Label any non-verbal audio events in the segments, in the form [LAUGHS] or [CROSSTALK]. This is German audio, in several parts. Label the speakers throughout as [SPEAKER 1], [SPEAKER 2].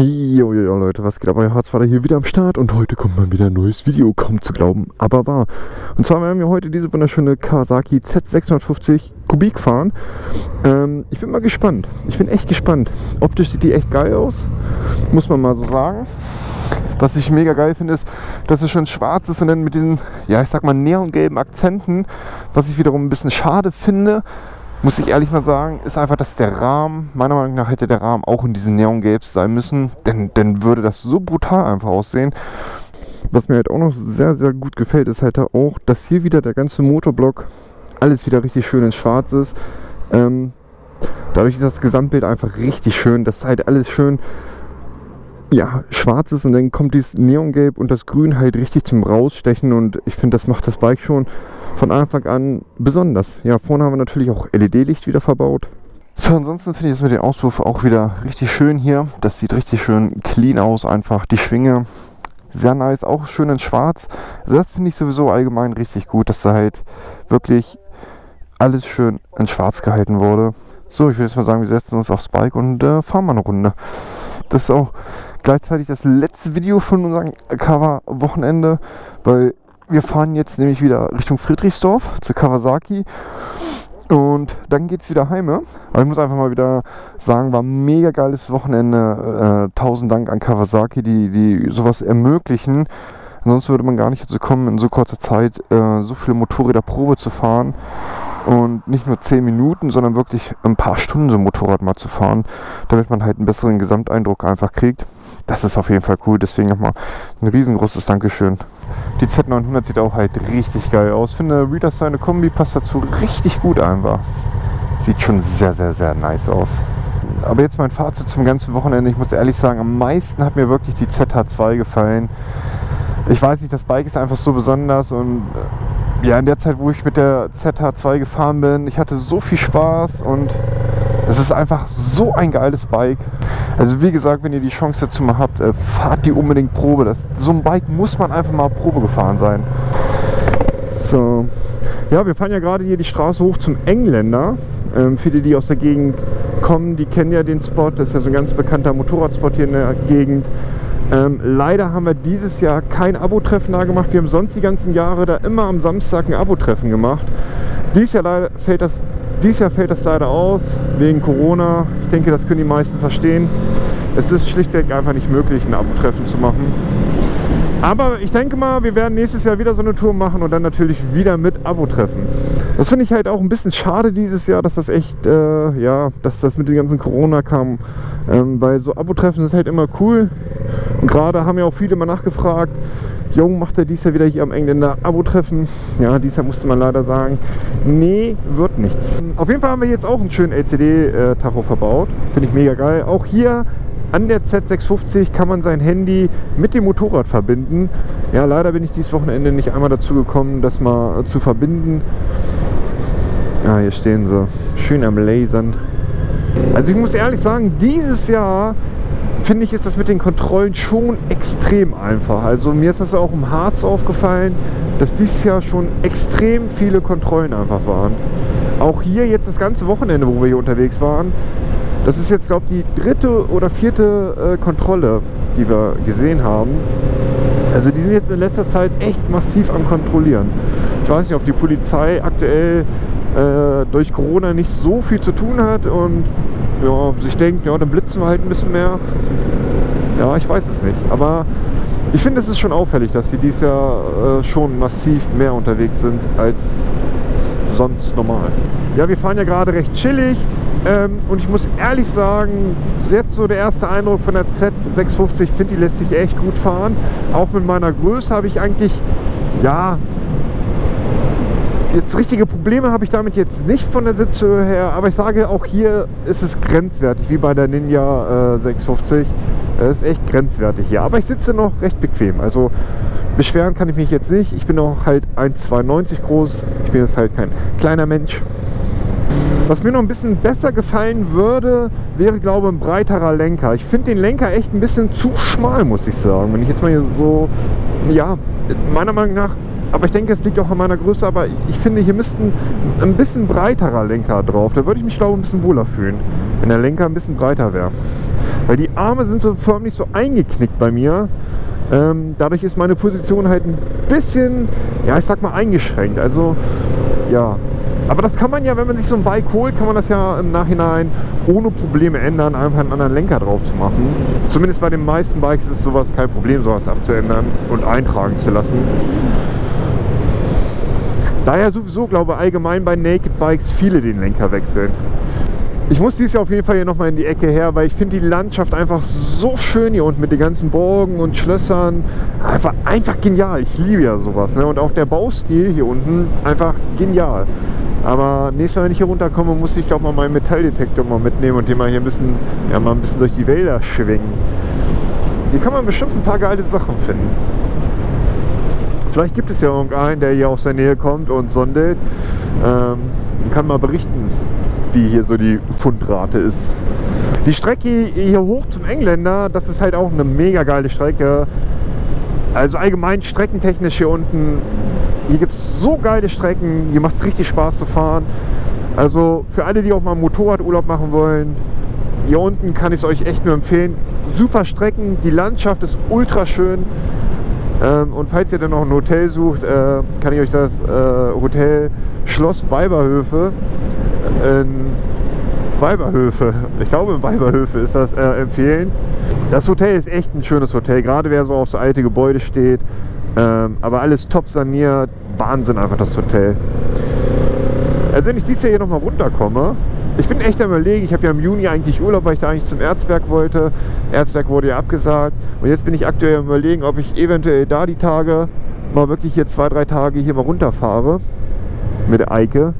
[SPEAKER 1] Jo, jo, jo, Leute, was geht ab? Euer Harzvater hier wieder am Start und heute kommt mal wieder ein neues Video, kaum zu glauben, aber wahr. Und zwar werden wir heute diese wunderschöne Kawasaki Z650 Kubik fahren. Ähm, ich bin mal gespannt. Ich bin echt gespannt. Optisch sieht die echt geil aus, muss man mal so sagen. Was ich mega geil finde, ist, dass es schon schwarz ist und dann mit diesen, ja, ich sag mal, neongelben Akzenten, was ich wiederum ein bisschen schade finde muss ich ehrlich mal sagen, ist einfach, dass der Rahmen, meiner Meinung nach hätte der Rahmen auch in diesen Neongelb sein müssen, denn dann würde das so brutal einfach aussehen. Was mir halt auch noch sehr, sehr gut gefällt, ist halt auch, dass hier wieder der ganze Motorblock alles wieder richtig schön in schwarz ist. Ähm, dadurch ist das Gesamtbild einfach richtig schön, dass halt alles schön ja, schwarz ist und dann kommt dieses Neongelb und das Grün halt richtig zum Rausstechen und ich finde, das macht das Bike schon von Anfang an besonders. Ja, vorne haben wir natürlich auch LED-Licht wieder verbaut. So, ansonsten finde ich das mit dem Auspuff auch wieder richtig schön hier. Das sieht richtig schön clean aus, einfach die Schwinge. Sehr nice, auch schön in schwarz. Das finde ich sowieso allgemein richtig gut, dass da halt wirklich alles schön in schwarz gehalten wurde. So, ich würde jetzt mal sagen, wir setzen uns aufs Bike und äh, fahren mal eine Runde. Das ist auch gleichzeitig das letzte Video von unserem Cover-Wochenende, weil wir fahren jetzt nämlich wieder Richtung Friedrichsdorf zu Kawasaki. Und dann geht es wieder heim. Aber ich muss einfach mal wieder sagen, war ein mega geiles Wochenende. Äh, tausend Dank an Kawasaki, die, die sowas ermöglichen. Ansonsten würde man gar nicht dazu kommen, in so kurzer Zeit äh, so viele Motorräder Probe zu fahren. Und nicht nur 10 Minuten, sondern wirklich ein paar Stunden so ein Motorrad mal zu fahren, damit man halt einen besseren Gesamteindruck einfach kriegt. Das ist auf jeden Fall cool. Deswegen nochmal ein riesengroßes Dankeschön. Die Z900 sieht auch halt richtig geil aus. Finde, Reader seine Kombi passt dazu richtig gut einfach. Sieht schon sehr, sehr, sehr nice aus. Aber jetzt mein Fazit zum ganzen Wochenende. Ich muss ehrlich sagen, am meisten hat mir wirklich die ZH2 gefallen. Ich weiß nicht, das Bike ist einfach so besonders und ja, in der Zeit, wo ich mit der ZH2 gefahren bin, ich hatte so viel Spaß und es ist einfach so ein geiles Bike. Also wie gesagt, wenn ihr die Chance dazu mal habt, äh, fahrt die unbedingt Probe. Das, so ein Bike muss man einfach mal Probe gefahren sein. So. Ja, wir fahren ja gerade hier die Straße hoch zum Engländer. Ähm, viele, die aus der Gegend kommen, die kennen ja den Spot. Das ist ja so ein ganz bekannter Motorradspot hier in der Gegend. Ähm, leider haben wir dieses Jahr kein Abo-Treffen da gemacht. Wir haben sonst die ganzen Jahre da immer am Samstag ein Abo-Treffen gemacht. Dieses Jahr leider fällt das dies Jahr fällt das leider aus, wegen Corona. Ich denke, das können die meisten verstehen. Es ist schlichtweg einfach nicht möglich, ein Abo-Treffen zu machen. Aber ich denke mal, wir werden nächstes Jahr wieder so eine Tour machen und dann natürlich wieder mit Abo-Treffen. Das finde ich halt auch ein bisschen schade dieses Jahr, dass das echt, äh, ja, dass das mit den ganzen Corona kam. Ähm, weil so Abo-Treffen ist halt immer cool. Gerade haben ja auch viele mal nachgefragt, Jung macht er dies Jahr wieder hier am Engländer Abo-Treffen. Ja, dies Jahr musste man leider sagen, nee, wird nichts. Auf jeden Fall haben wir jetzt auch einen schönen LCD-Tacho verbaut. Finde ich mega geil. Auch hier an der Z650 kann man sein Handy mit dem Motorrad verbinden. Ja, leider bin ich dieses Wochenende nicht einmal dazu gekommen, das mal zu verbinden. Ja, hier stehen sie. Schön am Lasern. Also ich muss ehrlich sagen, dieses Jahr finde ich, ist das mit den Kontrollen schon extrem einfach. Also mir ist das auch im Harz aufgefallen, dass dieses Jahr schon extrem viele Kontrollen einfach waren. Auch hier jetzt das ganze Wochenende, wo wir hier unterwegs waren, das ist jetzt, glaube ich, die dritte oder vierte äh, Kontrolle, die wir gesehen haben. Also die sind jetzt in letzter Zeit echt massiv am Kontrollieren. Ich weiß nicht, ob die Polizei aktuell äh, durch Corona nicht so viel zu tun hat und ja, sich denkt, ja, dann blitzen wir halt ein bisschen mehr. [LAUGHS] ja, ich weiß es nicht. Aber ich finde, es ist schon auffällig, dass sie dieses Jahr äh, schon massiv mehr unterwegs sind als sonst normal. Ja, wir fahren ja gerade recht chillig. Ähm, und ich muss ehrlich sagen, jetzt so der erste Eindruck von der Z650, ich finde, die lässt sich echt gut fahren. Auch mit meiner Größe habe ich eigentlich, ja, Jetzt richtige Probleme habe ich damit jetzt nicht von der Sitzhöhe her, aber ich sage auch hier ist es grenzwertig, wie bei der Ninja äh, 650. Es ist echt grenzwertig hier, aber ich sitze noch recht bequem. Also beschweren kann ich mich jetzt nicht. Ich bin auch halt 1,92 groß. Ich bin jetzt halt kein kleiner Mensch. Was mir noch ein bisschen besser gefallen würde, wäre glaube ich ein breiterer Lenker. Ich finde den Lenker echt ein bisschen zu schmal, muss ich sagen. Wenn ich jetzt mal hier so, ja, meiner Meinung nach aber ich denke, es liegt auch an meiner Größe. Aber ich finde, hier müsste ein bisschen breiterer Lenker drauf. Da würde ich mich, glaube ich, ein bisschen wohler fühlen, wenn der Lenker ein bisschen breiter wäre. Weil die Arme sind so förmlich so eingeknickt bei mir. Ähm, dadurch ist meine Position halt ein bisschen, ja, ich sag mal, eingeschränkt. Also, ja. Aber das kann man ja, wenn man sich so ein Bike holt, kann man das ja im Nachhinein ohne Probleme ändern, einfach einen anderen Lenker drauf zu machen. Zumindest bei den meisten Bikes ist sowas kein Problem, sowas abzuändern und eintragen zu lassen. Daher sowieso glaube ich allgemein bei Naked Bikes viele den Lenker wechseln. Ich muss dieses Jahr auf jeden Fall hier nochmal in die Ecke her, weil ich finde die Landschaft einfach so schön hier unten mit den ganzen Burgen und Schlössern. Einfach, einfach genial. Ich liebe ja sowas. Ne? Und auch der Baustil hier unten, einfach genial. Aber nächstes Mal, wenn ich hier runterkomme, muss ich glaube mal meinen Metalldetektor mal mitnehmen und den mal hier ein bisschen, ja, mal ein bisschen durch die Wälder schwingen. Hier kann man bestimmt ein paar geile Sachen finden. Vielleicht gibt es ja irgendeinen, der hier aus der Nähe kommt und sondet ähm, kann mal berichten, wie hier so die Fundrate ist. Die Strecke hier hoch zum Engländer, das ist halt auch eine mega geile Strecke. Also allgemein streckentechnisch hier unten, hier gibt es so geile Strecken, hier macht es richtig Spaß zu fahren. Also für alle, die auch mal Motorradurlaub machen wollen, hier unten kann ich es euch echt nur empfehlen. Super Strecken, die Landschaft ist ultra schön. Ähm, und falls ihr dann noch ein Hotel sucht, äh, kann ich euch das äh, Hotel Schloss Weiberhöfe in Weiberhöfe, ich glaube in Weiberhöfe ist das, äh, empfehlen. Das Hotel ist echt ein schönes Hotel, gerade wer so auf so alte Gebäude steht. Ähm, aber alles top saniert, Wahnsinn einfach das Hotel. Also wenn ich dieses Jahr hier nochmal runterkomme, ich bin echt am überlegen, ich habe ja im Juni eigentlich Urlaub, weil ich da eigentlich zum Erzberg wollte. Erzberg wurde ja abgesagt. Und jetzt bin ich aktuell am überlegen, ob ich eventuell da die Tage mal wirklich hier zwei, drei Tage hier mal runterfahre mit der Eike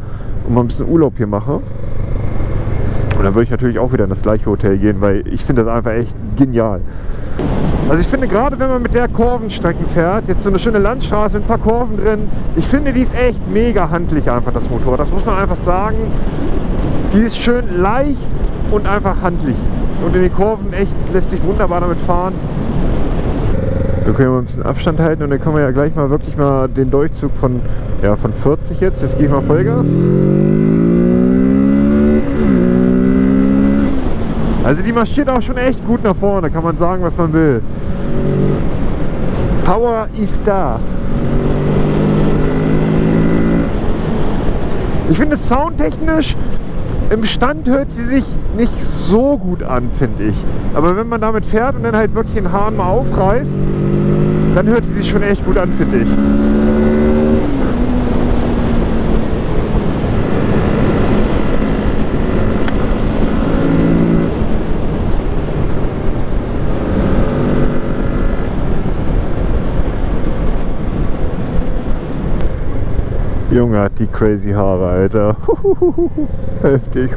[SPEAKER 1] und mal ein bisschen Urlaub hier mache. Und dann würde ich natürlich auch wieder in das gleiche Hotel gehen, weil ich finde das einfach echt genial. Also ich finde gerade, wenn man mit der Kurvenstrecken fährt, jetzt so eine schöne Landstraße mit ein paar Kurven drin, ich finde die ist echt mega handlich einfach, das Motorrad. Das muss man einfach sagen. Die ist schön leicht und einfach handlich. Und in den Kurven echt lässt sich wunderbar damit fahren. Wir können ja mal ein bisschen Abstand halten und dann können wir ja gleich mal wirklich mal den Durchzug von, ja, von 40 jetzt. Jetzt gehe ich mal Vollgas. Also die marschiert auch schon echt gut nach vorne, kann man sagen, was man will. Power ist da. Ich finde soundtechnisch im Stand hört sie sich nicht so gut an, finde ich. Aber wenn man damit fährt und dann halt wirklich den Hahn mal aufreißt, dann hört sie sich schon echt gut an, finde ich. Junge hat die crazy Haare, Alter. [LAUGHS] Heftig.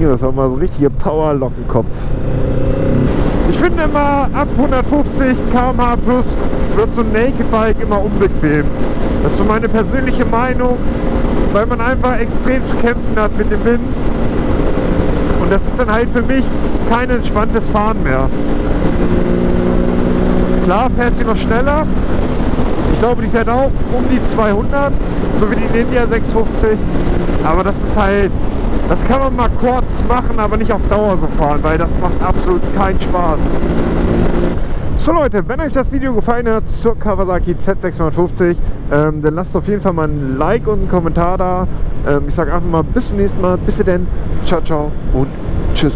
[SPEAKER 1] Ja, das war mal so richtige Power-Lockenkopf. Ich finde immer, ab 150 km/h plus wird so ein Naked Bike immer unbequem. Das ist so meine persönliche Meinung, weil man einfach extrem zu kämpfen hat mit dem Wind. Und das ist dann halt für mich kein entspanntes Fahren mehr. Klar fährt sie noch schneller, glaube, die fährt auch um die 200, so wie die Ninja 650. Aber das ist halt, das kann man mal kurz machen, aber nicht auf Dauer so fahren, weil das macht absolut keinen Spaß. So Leute, wenn euch das Video gefallen hat zur Kawasaki Z650, ähm, dann lasst auf jeden Fall mal ein Like und einen Kommentar da. Ähm, ich sage einfach mal bis zum nächsten Mal. Bis denn. Ciao, ciao und tschüss.